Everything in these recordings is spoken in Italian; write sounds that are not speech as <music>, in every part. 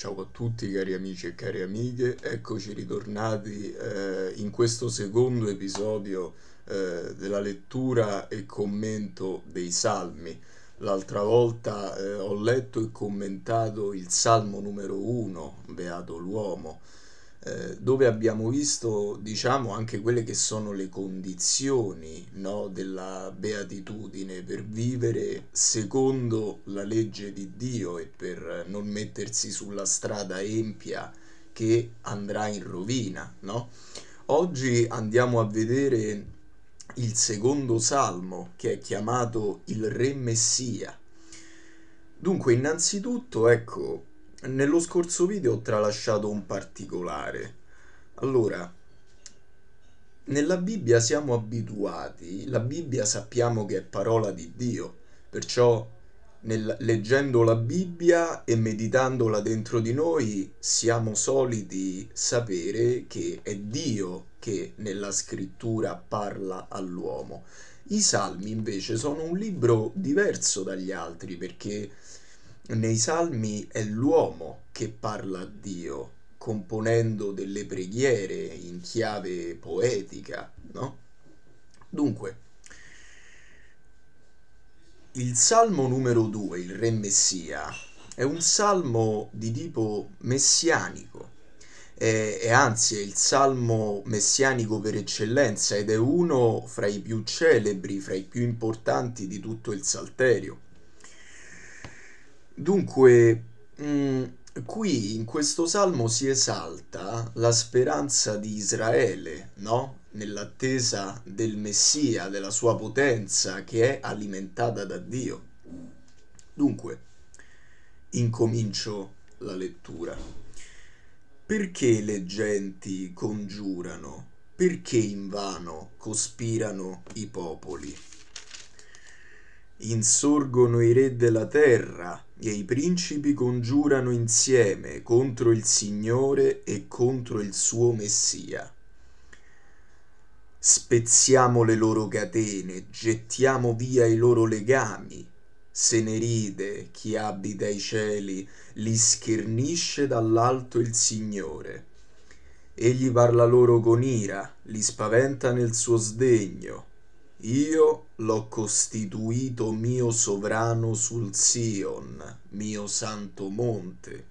Ciao a tutti cari amici e cari amiche, eccoci ritornati eh, in questo secondo episodio eh, della lettura e commento dei salmi. L'altra volta eh, ho letto e commentato il salmo numero uno, Beato l'uomo, eh, dove abbiamo visto diciamo anche quelle che sono le condizioni no, della beatitudine per vivere secondo la legge di Dio e per non mettersi sulla strada empia che andrà in rovina no? oggi andiamo a vedere il secondo salmo che è chiamato il re messia dunque innanzitutto ecco nello scorso video ho tralasciato un particolare. Allora, nella Bibbia siamo abituati, la Bibbia sappiamo che è parola di Dio, perciò nel, leggendo la Bibbia e meditandola dentro di noi siamo soliti sapere che è Dio che nella scrittura parla all'uomo. I salmi invece sono un libro diverso dagli altri perché nei salmi è l'uomo che parla a Dio, componendo delle preghiere in chiave poetica, no? Dunque, il salmo numero 2, il re Messia, è un salmo di tipo messianico, è, è anzi è il salmo messianico per eccellenza ed è uno fra i più celebri, fra i più importanti di tutto il Salterio Dunque, mh, mm, qui in questo salmo si esalta la speranza di Israele, no? Nell'attesa del Messia, della sua potenza che è alimentata da Dio. Dunque, incomincio la lettura. Perché le genti congiurano? Perché invano cospirano i popoli? Insorgono i re della terra e i principi congiurano insieme contro il Signore e contro il suo Messia. Spezziamo le loro catene, gettiamo via i loro legami. Se ne ride chi abita i cieli, li schernisce dall'alto il Signore. Egli parla loro con ira, li spaventa nel suo sdegno io l'ho costituito mio sovrano sul Sion, mio santo monte.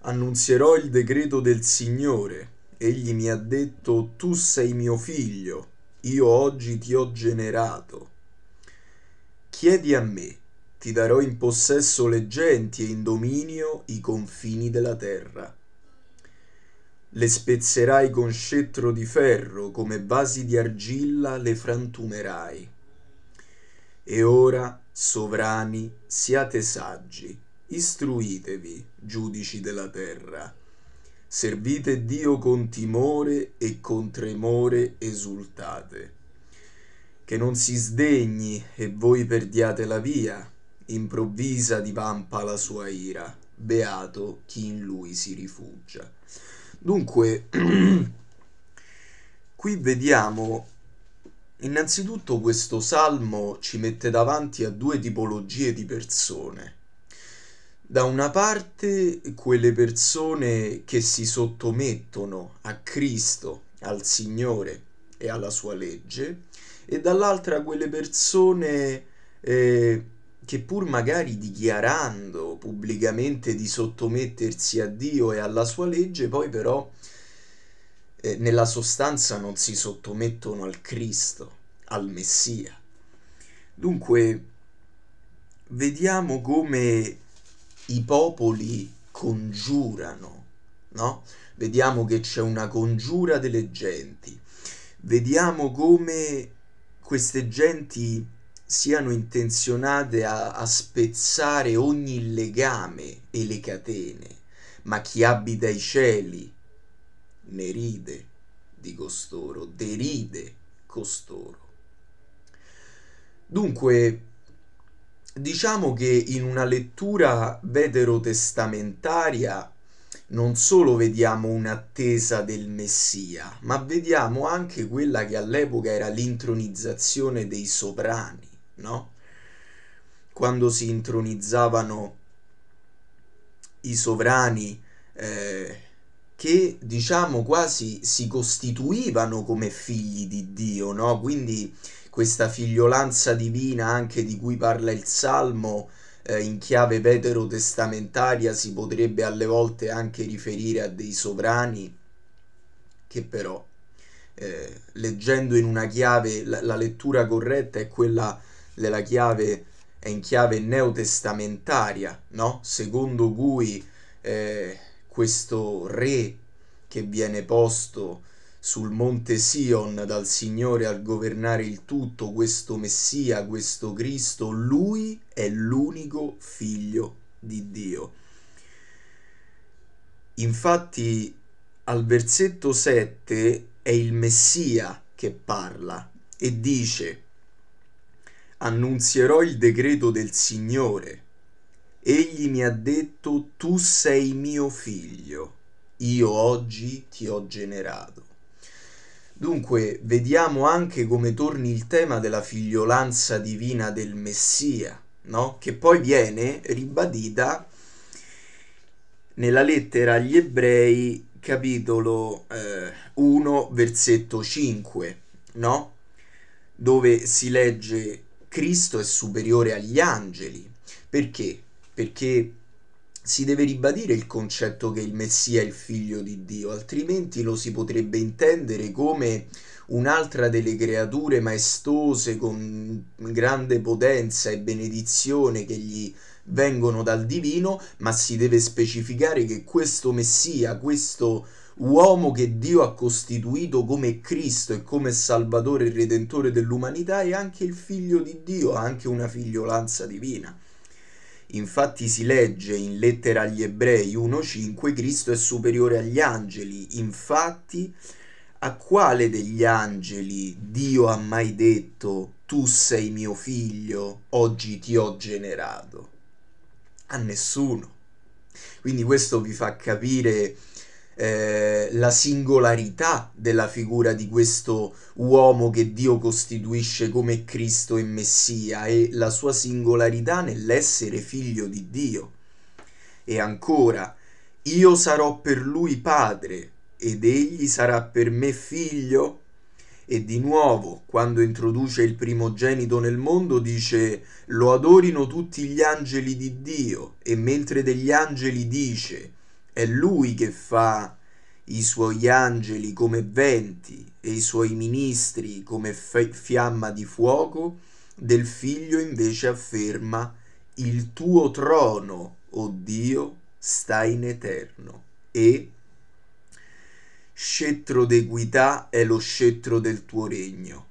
Annunzierò il decreto del Signore. Egli mi ha detto, tu sei mio figlio, io oggi ti ho generato. Chiedi a me, ti darò in possesso le genti e in dominio i confini della terra le spezzerai con scettro di ferro, come vasi di argilla le frantumerai. E ora, sovrani, siate saggi, istruitevi, giudici della terra. Servite Dio con timore e con tremore esultate. Che non si sdegni e voi perdiate la via, improvvisa divampa la sua ira, beato chi in lui si rifugia. Dunque, <clears throat> qui vediamo innanzitutto questo salmo ci mette davanti a due tipologie di persone. Da una parte quelle persone che si sottomettono a Cristo, al Signore e alla sua legge, e dall'altra quelle persone eh, che pur magari dichiarando pubblicamente di sottomettersi a Dio e alla sua legge, poi però eh, nella sostanza non si sottomettono al Cristo, al Messia. Dunque, vediamo come i popoli congiurano, no? Vediamo che c'è una congiura delle genti. Vediamo come queste genti siano intenzionate a, a spezzare ogni legame e le catene, ma chi abita i cieli ne ride di costoro, deride costoro. Dunque, diciamo che in una lettura veterotestamentaria non solo vediamo un'attesa del Messia, ma vediamo anche quella che all'epoca era l'intronizzazione dei sovrani no? Quando si intronizzavano i sovrani eh, che diciamo quasi si costituivano come figli di Dio, no? Quindi questa figliolanza divina anche di cui parla il Salmo eh, in chiave veterotestamentaria si potrebbe alle volte anche riferire a dei sovrani che però eh, leggendo in una chiave la, la, lettura corretta è quella della chiave è in chiave neotestamentaria no? secondo cui eh, questo re che viene posto sul monte Sion dal Signore al governare il tutto, questo Messia, questo Cristo, lui è l'unico figlio di Dio. Infatti al versetto 7 è il Messia che parla e dice annunzierò il decreto del Signore. Egli mi ha detto tu sei mio figlio, io oggi ti ho generato. Dunque, vediamo anche come torni il tema della figliolanza divina del Messia, no? Che poi viene ribadita nella lettera agli ebrei, capitolo eh, 1, versetto 5, no? Dove si legge Cristo è superiore agli angeli. Perché? Perché si deve ribadire il concetto che il Messia è il figlio di Dio, altrimenti lo si potrebbe intendere come un'altra delle creature maestose con grande potenza e benedizione che gli vengono dal divino, ma si deve specificare che questo Messia, questo uomo che Dio ha costituito come Cristo e come Salvatore e Redentore dell'umanità è anche il figlio di Dio, ha anche una figliolanza divina. Infatti si legge in lettera agli ebrei 1.5 Cristo è superiore agli angeli. Infatti a quale degli angeli Dio ha mai detto tu sei mio figlio, oggi ti ho generato? A nessuno. Quindi questo vi fa capire eh, la singolarità della figura di questo uomo che Dio costituisce come Cristo e Messia e la sua singolarità nell'essere figlio di Dio. E ancora, io sarò per lui padre ed egli sarà per me figlio. E di nuovo, quando introduce il primogenito nel mondo, dice lo adorino tutti gli angeli di Dio e mentre degli angeli dice è lui che fa i suoi angeli come venti e i suoi ministri come fiamma di fuoco, del figlio invece afferma il tuo trono, o oh Dio, sta in eterno e scettro d'equità è lo scettro del tuo regno.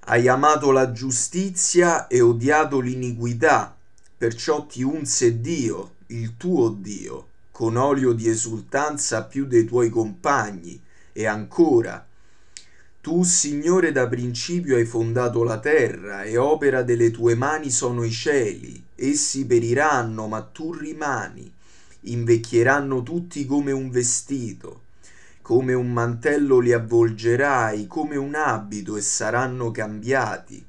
Hai amato la giustizia e odiato l'iniquità, perciò ti unse Dio, il tuo Dio, con olio di esultanza più dei tuoi compagni, e ancora, tu, Signore, da principio hai fondato la terra, e opera delle tue mani sono i cieli. Essi periranno, ma tu rimani. Invecchieranno tutti come un vestito. Come un mantello li avvolgerai, come un abito, e saranno cambiati.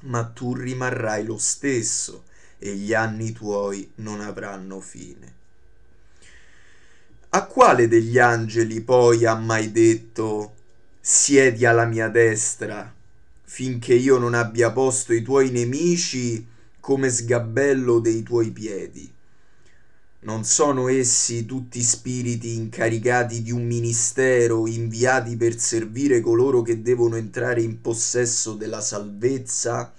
Ma tu rimarrai lo stesso e gli anni tuoi non avranno fine. A quale degli angeli poi ha mai detto siedi alla mia destra finché io non abbia posto i tuoi nemici come sgabello dei tuoi piedi? Non sono essi tutti spiriti incaricati di un ministero, inviati per servire coloro che devono entrare in possesso della salvezza?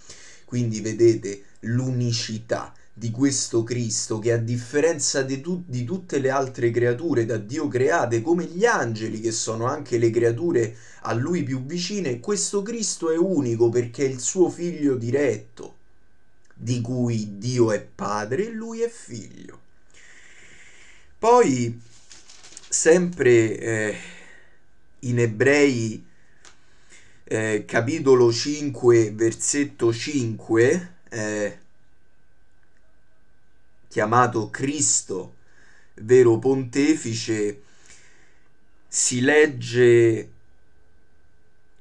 Quindi vedete l'unicità di questo Cristo che a differenza di, tu- di, tutte le altre creature da Dio create, come gli angeli che sono anche le creature a lui più vicine, questo Cristo è unico perché è il suo figlio diretto, di cui Dio è padre e lui è figlio. Poi, sempre eh, in ebrei eh, capitolo 5 versetto 5 eh, chiamato Cristo vero pontefice si legge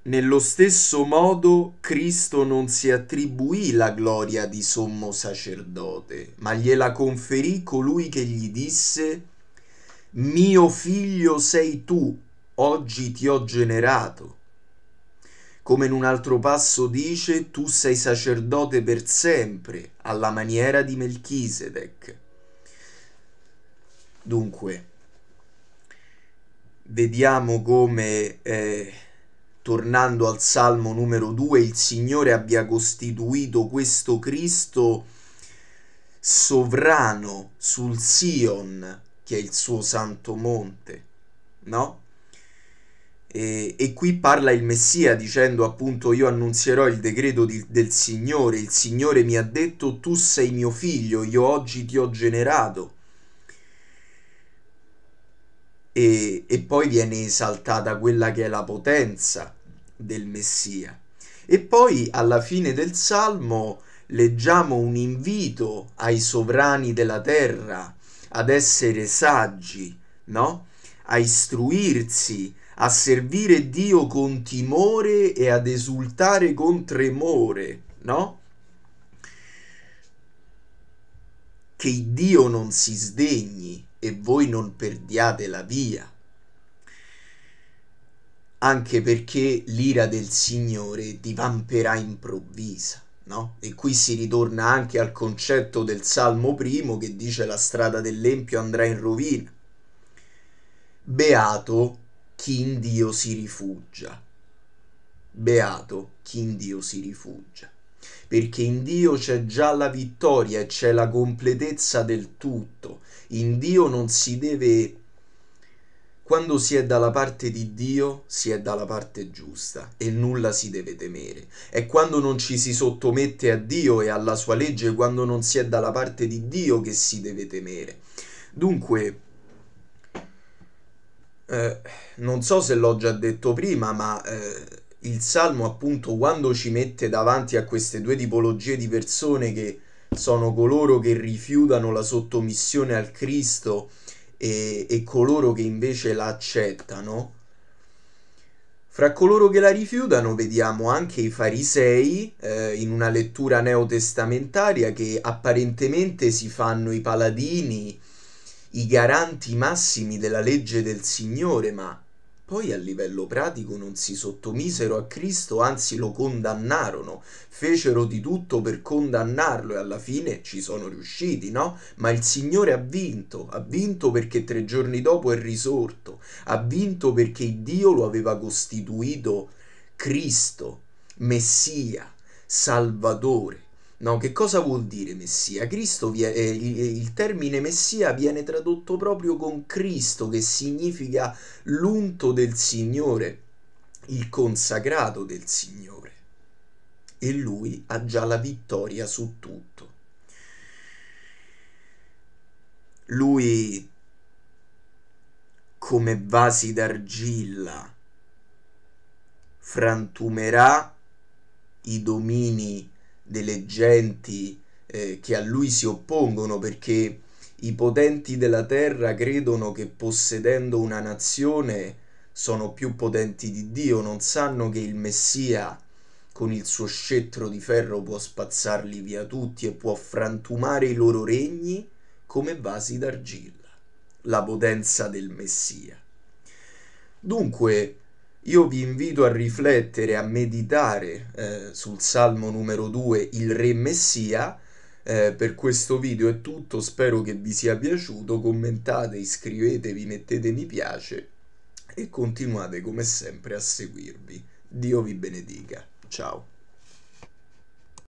Nello stesso modo Cristo non si attribuì la gloria di sommo sacerdote, ma gliela conferì colui che gli disse Mio figlio sei tu, oggi ti ho generato. Come in un altro passo dice, tu sei sacerdote per sempre, alla maniera di Melchisedec. Dunque, vediamo come... Eh, tornando al Salmo numero 2, il Signore abbia costituito questo Cristo sovrano sul Sion, che è il suo santo monte, no? E, e, qui parla il Messia dicendo appunto io annunzierò il decreto di, del Signore, il Signore mi ha detto tu sei mio figlio, io oggi ti ho generato e, e poi viene esaltata quella che è la potenza del Messia. E poi alla fine del Salmo leggiamo un invito ai sovrani della terra ad essere saggi, no? A istruirsi, a servire Dio con timore e ad esultare con tremore, no? Che Dio non si sdegni e voi non perdiate la via. Anche perché l'ira del Signore divamperà improvvisa. No? E qui si ritorna anche al concetto del Salmo primo che dice la strada dell'Empio andrà in rovina. Beato chi in Dio si rifugia. Beato chi in Dio si rifugia. Perché in Dio c'è già la vittoria e c'è la completezza del tutto in Dio non si deve... Quando si è dalla parte di Dio, si è dalla parte giusta e nulla si deve temere. È quando non ci si sottomette a Dio e alla sua legge, quando non si è dalla parte di Dio che si deve temere. Dunque, eh, non so se l'ho già detto prima, ma eh, il Salmo appunto quando ci mette davanti a queste due tipologie di persone che sono coloro che rifiutano la sottomissione al Cristo e, e coloro che invece la accettano. Fra coloro che la rifiutano vediamo anche i farisei eh, in una lettura neotestamentaria che apparentemente si fanno i paladini, i garanti massimi della legge del Signore, ma poi a livello pratico non si sottomisero a Cristo, anzi lo condannarono, fecero di tutto per condannarlo e alla fine ci sono riusciti, no? Ma il Signore ha vinto, ha vinto perché tre giorni dopo è risorto, ha vinto perché Dio lo aveva costituito Cristo, Messia, Salvatore. No, che cosa vuol dire Messia? Cristo viene, eh, il termine Messia viene tradotto proprio con Cristo, che significa l'unto del Signore, il consacrato del Signore. E lui ha già la vittoria su tutto. Lui, come vasi d'argilla, frantumerà i domini delle genti eh, che a lui si oppongono perché i potenti della terra credono che possedendo una nazione sono più potenti di Dio, non sanno che il Messia con il suo scettro di ferro può spazzarli via tutti e può frantumare i loro regni come vasi d'argilla, la potenza del Messia. Dunque, io vi invito a riflettere, a meditare eh, sul Salmo numero 2, il Re Messia. Eh, per questo video è tutto, spero che vi sia piaciuto, commentate, iscrivetevi, mettete mi piace e continuate come sempre a seguirvi. Dio vi benedica. Ciao.